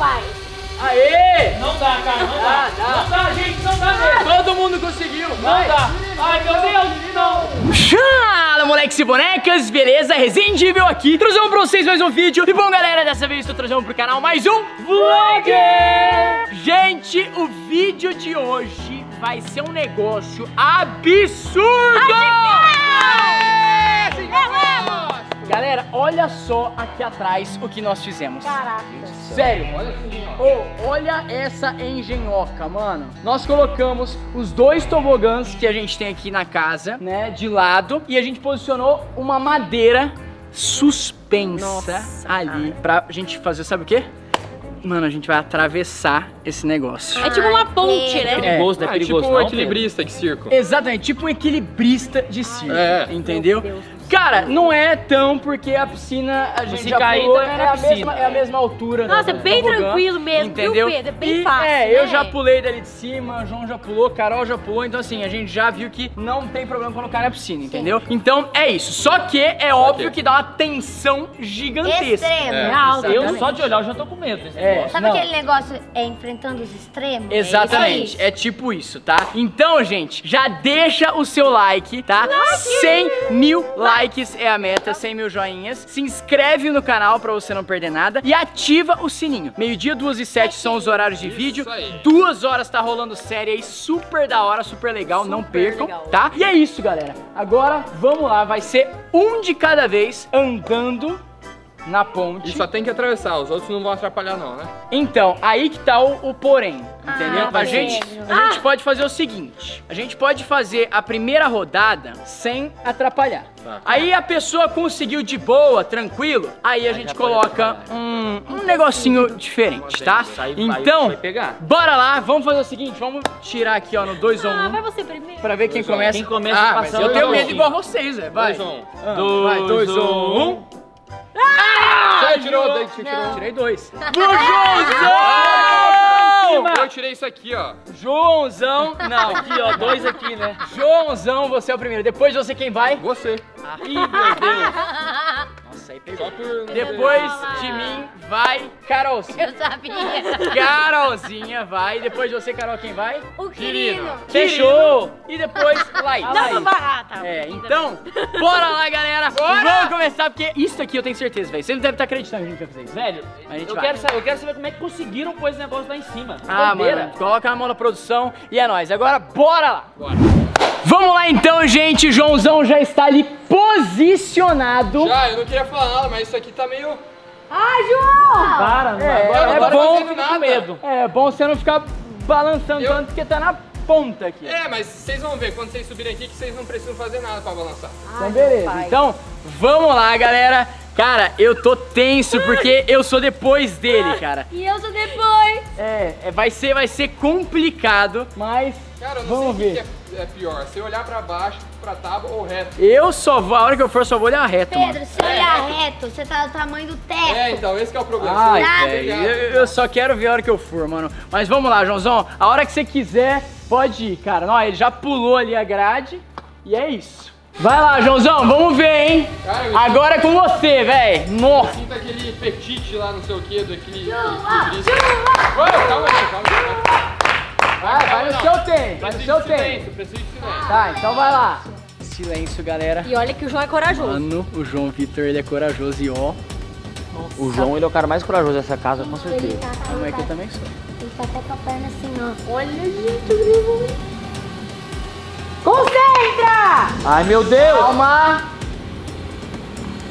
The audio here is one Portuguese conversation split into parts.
pai. Aê! Não dá, cara, não dá. Dá, dá. Não dá, gente, não dá mesmo. Todo mundo conseguiu. Não Vai. dá. Ai, meu Deus, não. Fala, moleques e bonecas, beleza? Resendível aqui, trazendo pra vocês mais um vídeo. E bom, galera, dessa vez estou trazendo pro canal mais um Vlog! Gente, o vídeo de hoje vai ser um negócio absurdo! Galera, olha só aqui atrás o que nós fizemos. Caraca. Sério, olha olha essa engenhoca, mano. Nós colocamos os dois tobogãs que a gente tem aqui na casa, né, de lado, e a gente posicionou uma madeira suspensa Nossa, ali pra gente fazer, sabe o quê? Mano, a gente vai atravessar esse negócio. É tipo uma ponte, né? Perigoso, não é Ah, perigoso, tipo um não, equilibrista de circo. Exatamente, tipo um equilibrista de circo, É. entendeu? Cara, não é tão porque a piscina a gente Se já cair, pulou, também é, era a piscina. mesma, é a mesma altura. Nossa, do- é bem tranquilo mesmo, viu, entendeu? Pedro? É bem E, fácil, É, eu né? já pulei dali de cima, João já pulou, Carol já pulou, então assim, a gente já viu que não tem problema colocar na piscina, entendeu? Então é isso. Só que é óbvio que- que dá uma tensão gigantesca. Extremo. É. Real, eu Exatamente. só De olhar, eu já tô com medo desse É. negócio. Sabe Não. aquele negócio é enfrentando os extremos? Exatamente, É é tipo isso, tá? Então, gente, já deixa o seu like, tá? 100 mil likes é a meta, 100 mil joinhas. Se inscreve no canal pra você não perder nada e ativa o sininho. Meio-dia, duas e sete são os horários de Isso vídeo. aí. Duas horas tá rolando série aí, super da hora, super legal, não percam, legal. tá? E é isso, galera. Agora, vamos lá, vai ser um de cada vez andando na ponte. E só tem que atravessar, os outros não vão atrapalhar não, né? Então, aí que tá o, o porém, entendeu? Ah, a gente, Pedro. a gente pode fazer o seguinte: a gente pode fazer a primeira rodada sem atrapalhar. Tá. Aí a pessoa conseguiu de boa, tranquilo, aí a gente coloca um, um negocinho diferente, tá? Isso aí vai- Então, vai pegar. bora lá, vamos fazer o seguinte: vamos tirar aqui, ó, no 2 ou Ah, 1 vai você primeiro. pra ver quem um. começa. Quem começa ah, passando eu tenho tá medo igual vocês, velho. Vai. Dois ou um. Ah, Dois vai, 2 ou ou 1. Você tirou, daí você tirou. Não. Tirei dois. Pro Joãozão! Eu tirei isso aqui, ó. Joãozão, não. Aqui, ó, dois aqui, né? Joãozão, você é o primeiro. Depois de você quem vai? Você. Ih, meu Deus. Nossa, aí pegou. Só por... Depois de mim vai Carolzinha. Eu sabia. Carolzinha vai. Depois de você, Carol, quem vai? O Quirino. Fechou! E depois Laís. A Não, não vai. Ah, tá. É, então, bora lá, galera. Vamos começar, porque isso aqui eu tenho certeza, velho. Você não deve estar acreditando que a gente vai fazer isso. Velho, A gente eu vai. quero, saber, eu quero saber como é que conseguiram pôr esse negócio lá em cima. Ah, Doideira. mano, coloca na mão da produção e é nóis. Agora, bora lá. Bora. Vamos lá então, gente. Joãozão já está ali posicionado. Já, eu não queria falar nada, mas isso aqui tá meio... Para, mano. É, agora é agora bom- eu fico com medo. É bom você não ficar balançando Eu- tanto porque tá na ponta aqui. É, mas vocês vão ver, quando vocês subirem aqui, que vocês não precisam fazer nada pra balançar. Então, beleza. Então, vamos lá, galera. Cara, eu tô tenso porque eu sou depois dele, cara. E eu sou depois. É, é, vai ser, vai ser complicado, mas Cara, eu não vamos sei ver. o que que é, é pior, se olhar pra baixo, pra tábua ou reto. Eu só vou, a hora que eu for, só vou olhar reto, Pedro, mano. se olhar reto, você tá do tamanho do teto. É, então, esse que é o problema. Ai, velho, eu, eu só quero ver a hora que eu for, mano. Mas vamos lá, Joãozão. A hora que você quiser, pode ir, cara. Não, ele já pulou ali a grade e é isso. Vai lá, Joãozão, vamos ver, hein? Cara, Agora é com você, velho. Nossa. sinto aquele petite lá, não sei o que, daquele equilibrista. Ué, calma aí, calma aí. Vai, vai no seu tempo, vai no Preciso seu de tempo. silêncio, preciso de silêncio. Tá, então vai lá. Silêncio, galera. E olha que o João é corajoso. Mano, o João Vitor, ele é corajoso e ó, O João, ele é o cara mais corajoso dessa casa, com certeza. tá, como é que eu tá, também sou. ele tá até com a perna assim, ó. Olha, gente, o Grilo. Concentra! Ai, meu Deus! Calma.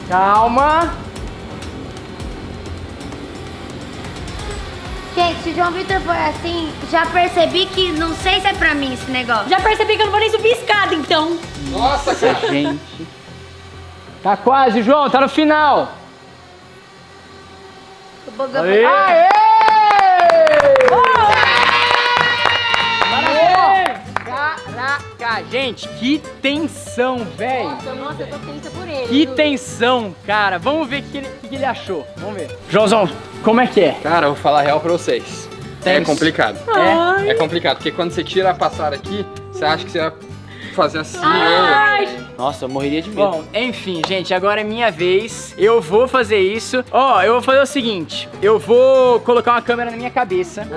Calma. Gente, se o João Vitor for assim, já percebi que não sei se é pra mim esse negócio. Já percebi que eu não vou nem subir escada, então. Nossa, cara. Gente. Tá quase, João, tá no final. Aê! Aê! Gente, que tensão, velho. Nossa, eu tô tensa por ele. Que viu? tensão, cara. Vamos ver o que ele, o que ele achou. Vamos ver. Joãozão, como é que é? Cara, eu vou falar a real pra vocês. É complicado. É? É complicado, porque quando você tira a passada aqui, você acha que você vai fazer assim, Ai, Nossa, eu morreria de medo. Bom, enfim, gente, agora é minha vez. Eu vou fazer isso. Ó, eu vou fazer o seguinte: eu vou colocar uma câmera na minha cabeça.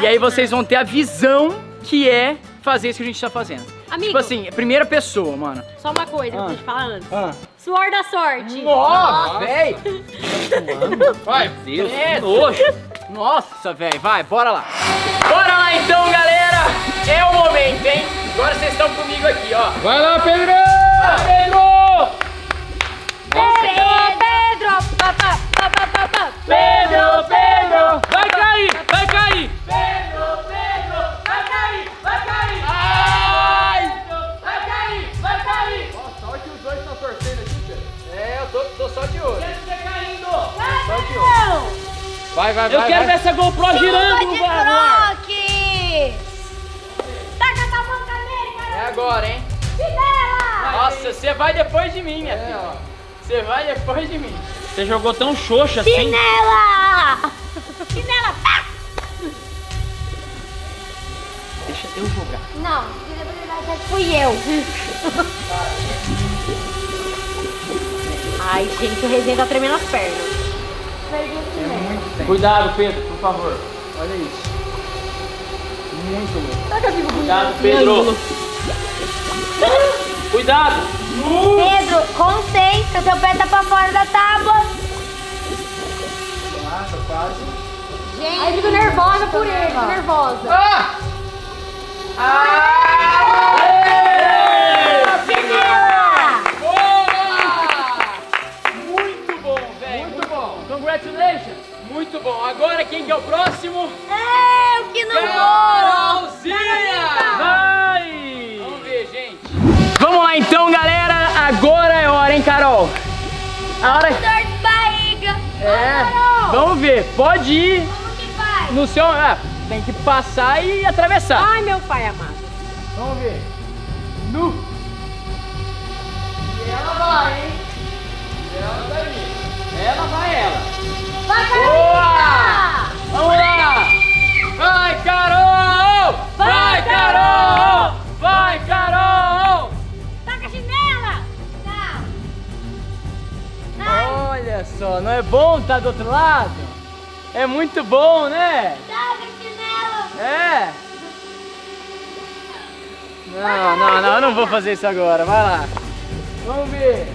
E aí vocês vão ter a visão que é fazer isso que a gente tá fazendo. Amigo. Tipo assim, primeira pessoa, mano. só uma coisa que eu Ah. preciso falar antes. Ah. Suor da sorte. Nossa, véi! Vai, Deus, É. que nojo. Nossa, velho, vai, bora lá. Bora lá então, galera. É o momento, hein? Agora vocês estão comigo aqui, ó. vai lá, Pedro! Vai, Pedro! Pedro, Pedro. Pa, pa, pa. Pedro, Pedro! Vai cair. Vai, vai, Eu vai. quero ver vai. essa GoPro girando no de croque! Taca essa manga nele, cara. É agora, hein? Chinela. Nossa, você vai depois de mim, minha É, filha. ó. Você vai depois de mim. Você jogou tão xoxa assim. Chinela. Chinela. Pá. Deixa eu jogar. Não, que na verdade fui eu. Ai, gente, o resenha tá tremendo as pernas. Cuidado, Pedro, por favor. Olha isso. Muito louco. Será que eu fico Cuidado, Pedro. Cuidado. Pedro, concentra, seu pé tá pra fora da tábua. Nossa, quase. Gente, Aí eu fico nervosa por ele, fico nervosa. Ah! chinela! Pode ir Como que faz? no seu... Ah, tem que passar e atravessar. Ai, meu pai amado. Vamos ver. Nu. E ela vai, hein? E ela tá ali. Ela vai, ela. Vai, Boa! Vamos lá! Vai, Carol! Vai, Carol! Vai, Carol! Taca a chinela. Não. Olha só, não é bom estar do outro lado? É muito bom, né? É. Não, não, não, eu não vou fazer isso agora. Vai lá. Vamos ver.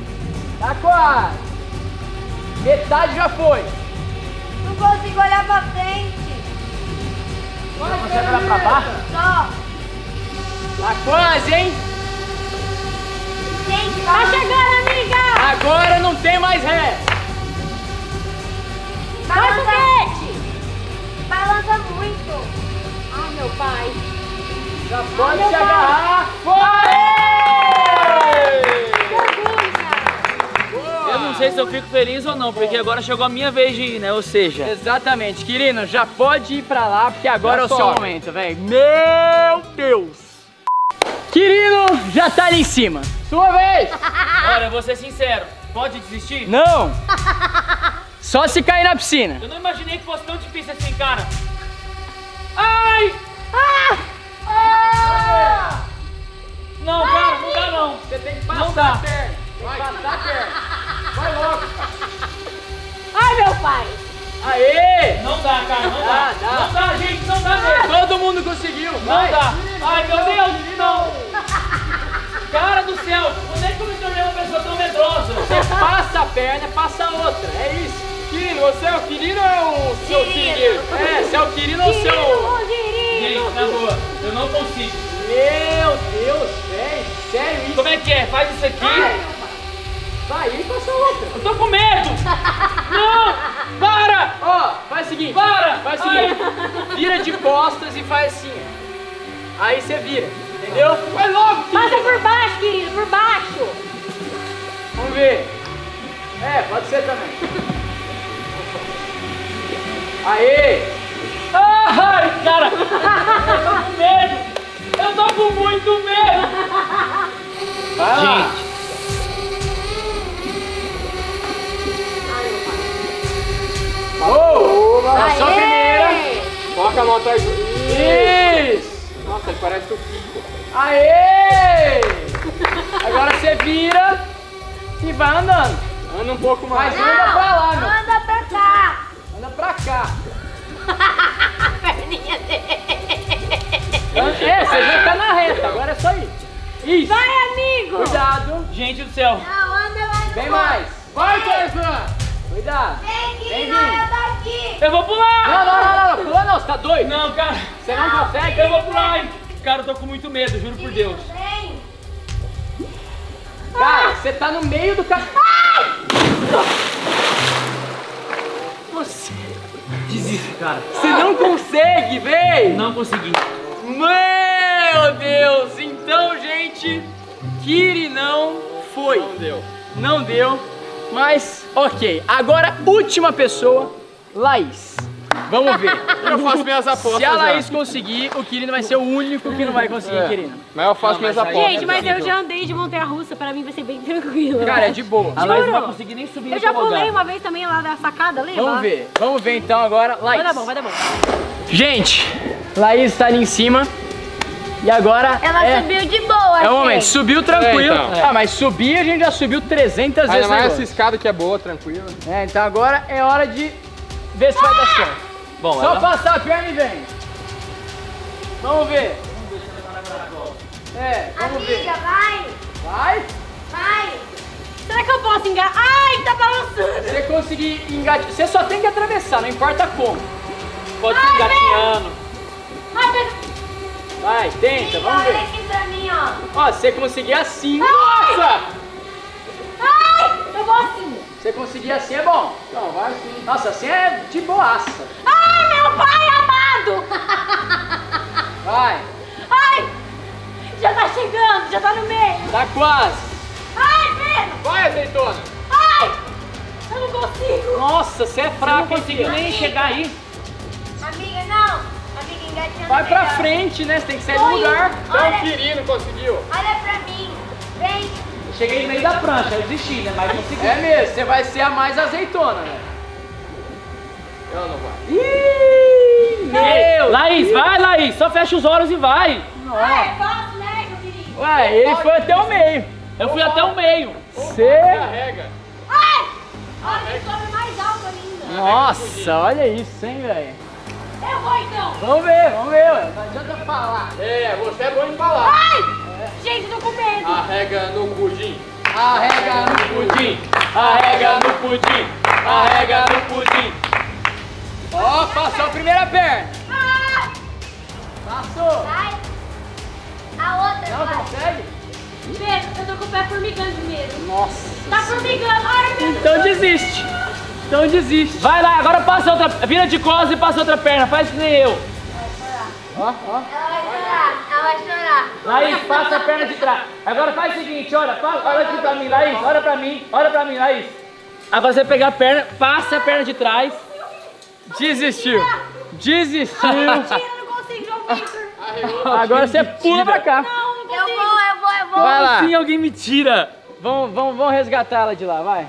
Tá quase. Metade já foi. Não consigo olhar pra frente. Não consegue olhar pra baixo? Só. Tá quase, hein? Gente, Tá Já pode meu se agarrar. Foi! Eu não sei se eu fico feliz ou não, porque agora chegou a minha vez de ir, né? Ou seja, Exatamente, Quirino, já pode ir pra lá, porque agora Já é o seu sobe. momento, velho. Meu Deus! Quirino já tá ali em cima. Sua vez! olha, eu vou ser sincero. Pode desistir? Não! Só se cair na piscina. Eu não imaginei que fosse tão difícil assim, cara. Ai! Dá, não dá. Não dá, gente, não dá mesmo. Todo mundo conseguiu. Não Vai. dá. Ai, meu Deus, não. Cara do céu, onde é que eu me tornei uma pessoa tão medrosa? Você passa a perna, passa a outra. É isso. Quirino, você é o Quirino ou é o seu Quirino. É, se é o Quirino ou seu... Girino, girino. Gente, na boa, eu não consigo. Meu Deus, velho. Sério isso? Como é que é? Faz isso aqui. Vai, e passa a outra. Eu tô com medo. Não, para. Ó, faz o seguinte. Para! Faz o seguinte. Vira de costas e faz assim. Aí você vira, entendeu? Vai logo, filho. Passa por baixo, querido, por baixo. Vamos ver. É, pode ser também. Aê! Ai, cara, eu tô com medo. Eu tô com muito medo. Vai lá. Gente. Oh, primeira. Coloca a mão atrás. Isso. Nossa, ele parece o Kiko. Aê! Agora você vira e vai andando. Anda um pouco mais. Mas anda pra lá, meu. Anda pra cá. Anda pra cá. Perninha dele. É, você já tá na reta, agora é só ir. Isso. Vai, amigo. Cuidado. Gente do céu. Não, anda mais. Vem mais. Vai, Tarzan! Cuidado. Vem aqui, Vem vindo. Eu vou pular! Não, não, não, não, não. Pula não, você tá doido? Não, cara. Você não consegue? Eu vou pular. hein? Cara, eu tô com muito medo, juro por Deus. Vem. Cara, você tá no meio do caminho. Você. Desisto, cara. Você não consegue, véi! Não consegui. Meu Deus! Então, gente, Kiri não foi. Não deu. Não deu, mas ok. Agora, última pessoa, Laís. Vamos ver. Eu faço minhas apostas Se a já. Laís conseguir, o Kirino vai ser o único que não vai conseguir, É. Kirino. Mas eu faço Não, minhas apostas. Gente, mas já. eu já andei de montanha-russa, pra mim vai ser bem tranquilo. Cara, é de boa. A Laís não vai conseguir nem subir Eu já pulei uma vez também lá da sacada, lembra? Vamos ver. Vamos ver então agora, Laís. Vai dar bom, vai dar bom. Gente, Laís tá ali em cima. E agora Ela é, subiu de boa, é o gente. momento. Subiu tranquilo. É, então. Ah, mas subir a gente já subiu 300 Ainda vezes mais agora. essa escada que é boa, tranquila. É, então agora é hora de ver se vai dar certo. Bom, Só ela... passar a perna e vem. Vamos ver. É, vamos ver. Amiga, vai. Vai. Vai. Será que eu posso enganar? Ai, tá balançando. Você conseguir engatilhar, você só tem que atravessar, não importa como. pode ir engatinhando. Ai, mas... Vai, tenta, vamos Olha ver. aqui pra mim, ó. Ó, se você conseguir assim, nossa! Ai, eu vou assim. Se você conseguir assim é bom. Não, vai sim. Nossa, assim é de boaça. Ai, meu pai amado. Vai, Ai, já tá chegando, já tá no meio. tá quase. Ai, Pedro. Vai, azeitona! Ai, eu não consigo. Nossa, você é fraco, Não conseguiu nem chegar aí. Amiga, não. Amiga, engatinhando Vai pra melhor. frente, né? Você tem que sair do lugar. Olha. o Quirino conseguiu. Olha pra mim. Cheguei no meio da prancha, eu desisti, né? Mas consegui. É mesmo, você vai ser a mais azeitona, né? Ela não vai. Ih, meu! Laís, vai, Laís. Só fecha os olhos e vai. Ai, é fácil, né, meu querido? Ué, ele foi até o meio. Eu fui até o meio. Você... Carrega. Ai! Olha, sobe mais alto ainda. Nossa, olha isso, hein, velho? Eu vou então. Vamos ver, vamos ver, ué. Não adianta falar. É, você é bom em falar. Ai! Gente, tô com medo. Arrega no pudim. Arrega no pudim, arrega no pudim, arrega no pudim. Ó, passou a primeira perna. Ah! Passou. Vai. A outra Não vai. consegue? Pedro, eu tô com o pé formigando de medo. Nossa. Tá formigando. Ai, Pedro. Então desiste. Então desiste. Vai lá, agora passa outra. Vira de costas e passa outra perna. Faz que nem eu. Ó, ó. Ela vai chorar. Ela vai chorar. Laís, passa a perna de trás. Agora faz o seguinte, olha, pa- olha aqui pra mim, Laís, olha pra mim, olha pra mim, Laís. Agora você pegar a perna, passa a perna de trás. Desistiu. Desistiu. Mentira, eu não consigo, João Victor. Agora você pula pra cá. Não, não Eu vou, eu vou, eu vou. Vai lá. Sim, alguém me tira. Vamos, vamos, vamos resgatar ela de lá, vai.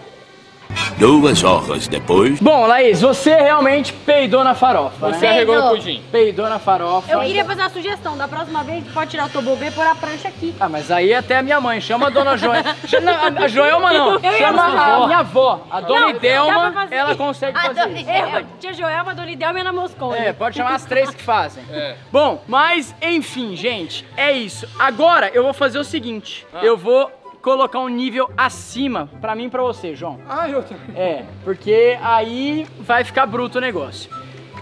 Duas horas depois. Bom, Laís, você realmente peidou na farofa, Você né? arregou Peidou. o pudim. Peidou na farofa. Eu queria fazer uma sugestão. Da próxima vez, pode tirar o tobogã e pôr a prancha aqui. Ah, mas aí até a minha mãe. Chama a dona Joelma. Chama, a, a Joelma não. Eu Chama falar. a minha avó. A dona Não, Idelma, ela consegue A fazer dona isso. Eu, tia Joelma, Dona Idelma e Ana Moscone. É, pode chamar as três que fazem. É. Bom, mas enfim, gente, é isso. Agora eu vou fazer o seguinte: Ah. eu vou colocar um nível acima pra mim e pra você, João. Ah, eu também. É, porque aí vai ficar bruto o negócio.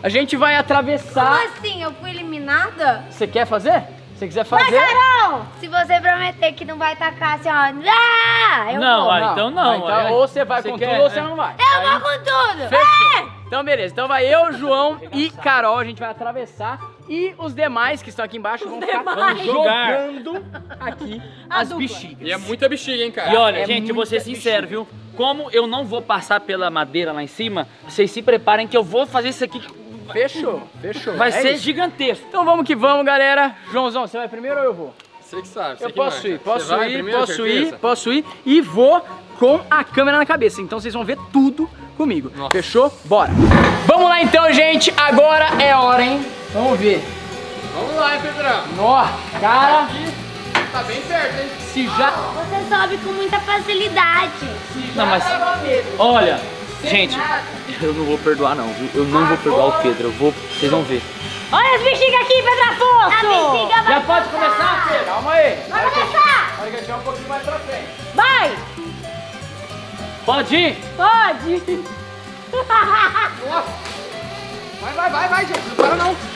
A gente vai Como atravessar. assim? Eu fui eliminada? Você quer fazer? Se você quiser fazer. Carol! Se você prometer que não vai tacar assim, ó. Ah, eu Não, vou. aí- então não, Ah, então, aí- ou você vai você com quer, tudo ou né? você não vai. Eu vou com tudo! Fechou. Então, beleza. Então vai eu, João e Carol. A gente vai atravessar. E os demais que estão aqui embaixo vão ficar jogando aqui A as dupla. bexigas. E é muita bexiga, hein, cara? E olha, É gente, eu vou ser muita sincero, viu? Como eu não vou passar pela madeira lá em cima, vocês se preparem que eu vou fazer isso aqui. Fechou, fechou. Vai É ser isso. gigantesco. Então vamos que vamos, galera. Joãozão, você vai primeiro ou eu vou? Você que sabe. você Eu que posso manja. ir, posso vai ir, primeiro, posso ir, certeza? posso ir e vou com a câmera na cabeça. Então vocês vão ver tudo comigo. Nossa. Fechou? Bora. Vamos lá então, gente. Agora é hora, hein? Vamos ver. Vamos lá, hein, Pedrão? Nó, cara, tá bem perto, hein? Se já... Você sobe com muita facilidade. Não, mas. Olha, gente, eu não vou perdoar, não. viu? Eu não vou perdoar o Pedro. Eu vou. Vocês vão ver. Olha as bexigas aqui, Pedro A Afonso! Já pode começar, Pedro? Calma aí. Vai começar! Vai deixar um pouquinho mais pra frente. Vai! Pode ir? Pode! Vai, vai, vai, vai, gente. Não para não.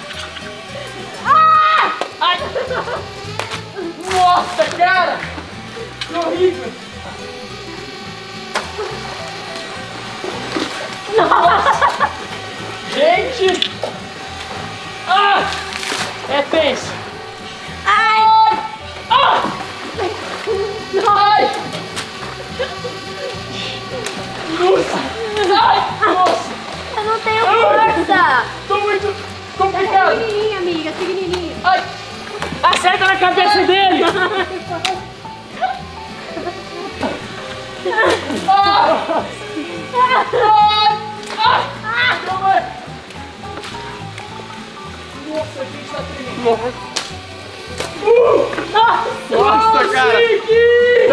Nossa, cara! Que horrível! Nossa! Gente! Ah! É tenso! Ai! Ah! Ai! Nossa! Ai! Nossa! Eu não tenho força! Tô muito complicado! Pequenininha, amiga, pequenininha. Ai! Acerta na cabeça dele! Ah! Nossa, a gente tá tremendo! Nossa, cara. Chique!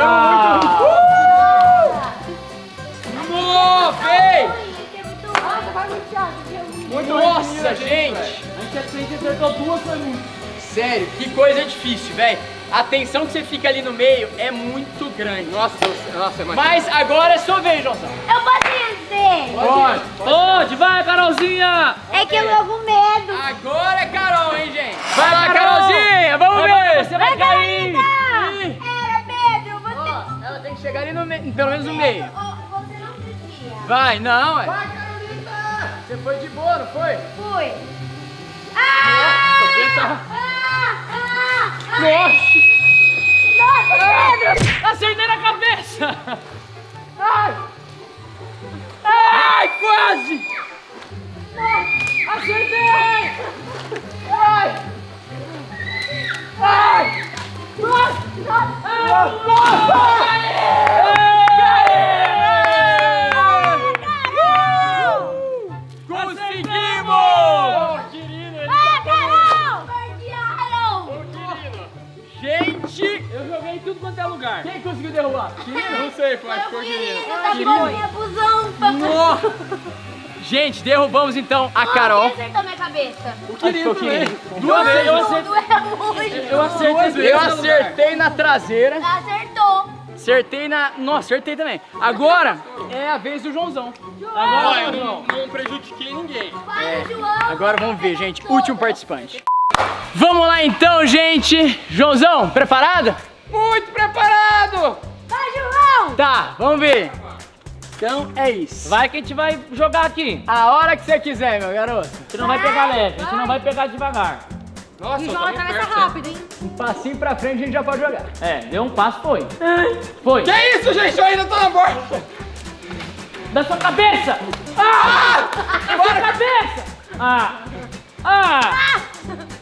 Viu? Muito Nossa, gente! A gente acertou duas foi muito. Sério, que coisa difícil, velho. A tensão que você fica ali no meio é muito grande. Nossa, nossa, é mais. Mas agora é sua vez, Joãozão. Eu posso dizer! Pode. Pode, vai, Carolzinha! É que eu tô com medo! Agora é Carol, hein, gente? Vai lá, Carol. Carolzinha, vamos Vai, ver. Você vai cair! Ih, Era Pedro, você. ó, ela tem que chegar ali no meio, pelo menos no meio. Oh, Você não desvia. Vai, não, é. Vai, Carolina. Você foi de boa, não foi? Fui. Ah! Eita. Ah! Ah! Ah! Nossa! Nossa, Pedro! Acertei na cabeça! Ai! Ai, quase! Acertei! Ai! Ai! Nossa! Nossa! Derrubar? Não sei, foi, acho que foi o Quirino. Eu tá. Nossa! Gente, derrubamos então a Quem Carol. acertou minha cabeça? O Quirino também. Duas vezes. Eu acertei, é eu acertei Eu acertei na traseira. Acertou. Acertei na. Nossa, acertei também. Agora é a vez do Joãozão. Agora, eu não, não prejudiquei ninguém. João. Agora vamos ver, gente. Último participante. Vamos lá então, gente. Joãozão, preparado? Muito preparado! Vai, João. Tá, vamos ver. Então é isso. Vai que a gente vai jogar aqui. A hora que você quiser, meu garoto. A gente não vai pegar leve, a gente não vai pegar devagar. Nossa, E eu João atravessa perto. rápido, hein? Um passinho pra frente a gente já pode jogar. É, deu um passo, foi. Foi. Que isso, gente? Eu ainda tô na borda. Da sua cabeça! Ah! Da sua cabeça! Ah! Ah!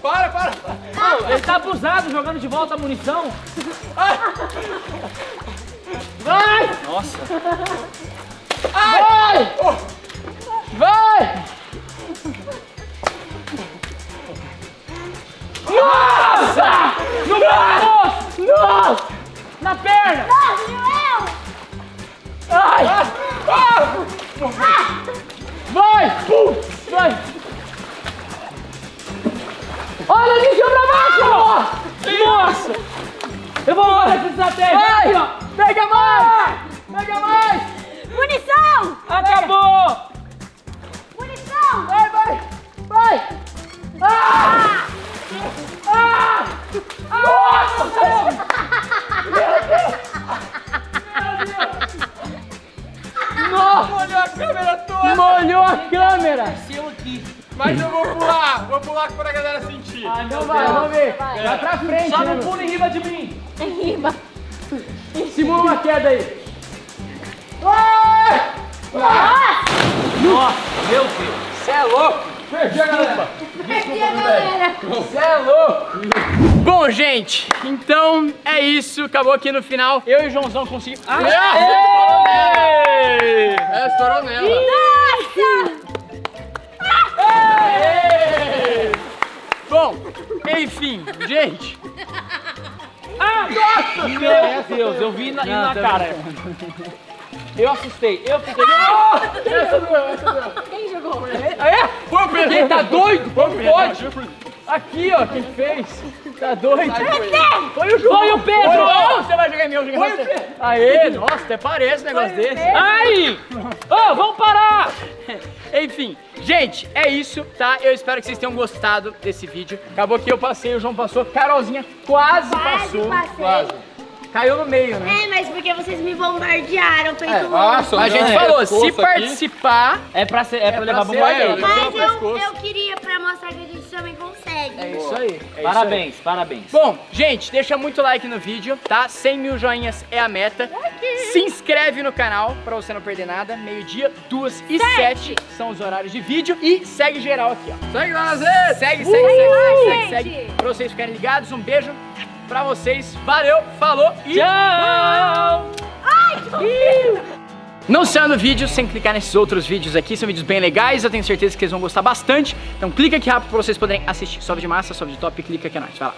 Para, para. Ele tá abusado jogando de volta a munição. Vai! Nossa! Vai! Vai! Nossa! No pescoço! Nossa! Na perna! Nossa, João. Ai! Vai! Eu vou usar essa estratégia! Vai! Aqui, ó! Pega mais! Pega mais! Munição. Acabou! Munição. Vai, vai! Vai! Ah! Ah! Nossa! Nossa! Olha a câmera toda. Molhou a câmera! Aqui. Mas eu vou pular. Vou pular pra galera sentir. Meu Então vai, Deus. vamos ver. Vai pra frente, Só né, não meu? pula em riba de mim. Riba. Simula uma queda aí. Nossa, meu Deus. Você é louco! Perdi a galera! Perdi a galera. Você é louco! Bom, gente, então é isso. Acabou aqui no final. Eu e o Joãozão conseguimos. Ah! Ei! É, estourou nela. Ei! Bom, enfim, gente. Ah! Meu Deus, eu vi na, e na cara. Eu assustei, eu fiquei. É? Foi o Pedro. Quem tá doido? Como pode? Aqui, ó, quem fez? Tá doido? Foi o João. Foi o Pedro. Foi o João. Você vai jogar em mim, eu joguei em você. Aê, nossa, até parece um negócio desse. Ai! Ô, vamos parar! Enfim, gente, é isso, tá? Eu espero que vocês tenham gostado desse vídeo. Acabou que eu passei, o João passou, Carolzinha quase, Quase passou. passei. Caiu no meio, né? É, mas porque vocês me bombardearam feito É, só- A gente É, falou, se aqui. participar, É pra, ser, é pra pra levar pro ser, guarda. é, Mas eu, eu queria pra mostrar que a gente também consegue. é isso aí. é isso aí. Parabéns, parabéns. Bom, gente, deixa muito like no vídeo, tá? 100 mil joinhas é a meta. Se inscreve no canal pra você não perder nada. Meio-dia, 2 e 7 são os horários de vídeo. E segue geral aqui, ó. Segue lá nas redes. Segue, segue, segue, segue, segue. Pra vocês ficarem ligados, um beijo pra vocês. Valeu, falou e Tchau! Não saiam do vídeo sem clicar nesses outros vídeos aqui, são vídeos bem legais, eu tenho certeza que vocês vão gostar bastante. Então clica aqui rápido pra vocês poderem assistir. Sobe de massa, sobe de top, clica aqui é nóis, vai lá.